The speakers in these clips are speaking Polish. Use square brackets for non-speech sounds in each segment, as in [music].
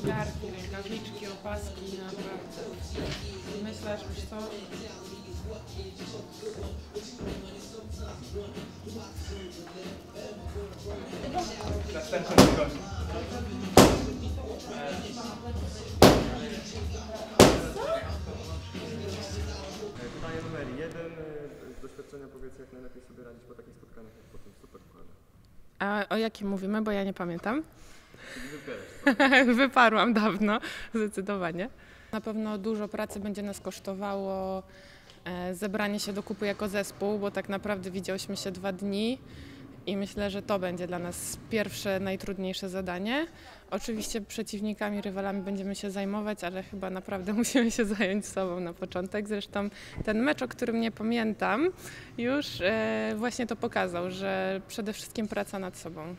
zegarki, rękawiczki, opaski, naprawdę. Myślę, że wiesz co, Następny gość. Pytanie numer jeden. Z doświadczenia powiedz, jak najlepiej sobie radzić po takich spotkaniach, jak po tym super. A o jakim mówimy, bo ja nie pamiętam. [laughs] Wyparłam dawno, zdecydowanie. Na pewno dużo pracy będzie nas kosztowało e, zebranie się do kupy jako zespół, bo tak naprawdę widziałyśmy się dwa dni i myślę, że to będzie dla nas pierwsze, najtrudniejsze zadanie. Oczywiście przeciwnikami, rywalami będziemy się zajmować, ale chyba naprawdę [laughs] musimy się zająć sobą na początek. Zresztą ten mecz, o którym nie pamiętam, już e, właśnie to pokazał, że przede wszystkim praca nad sobą.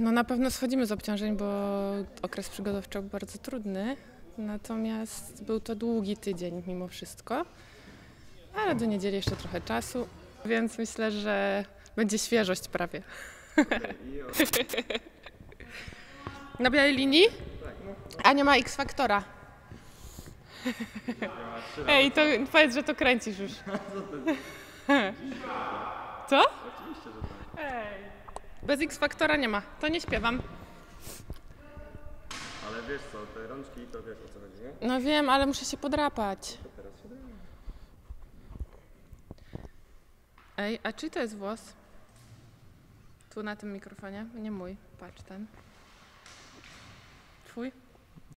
No na pewno schodzimy z obciążeń, bo okres przygotowczy był bardzo trudny. Natomiast był to długi tydzień mimo wszystko. Ale do niedzieli jeszcze trochę czasu, więc myślę, że będzie świeżość prawie. [laughs] Na białej linii? A nie ma X-Faktora. [laughs] Ej, to powiedz, że to kręcisz już. [laughs] Co? oczywiście, że tak. Ej. Bez X-Faktora nie ma, to nie śpiewam. Ale wiesz co, te rączki to wiesz o co chodzi, nie? No wiem, ale muszę się podrapać. To teraz się daje. Ej, a czy to jest włos? Tu na tym mikrofonie? Nie mój, patrz ten. Twój?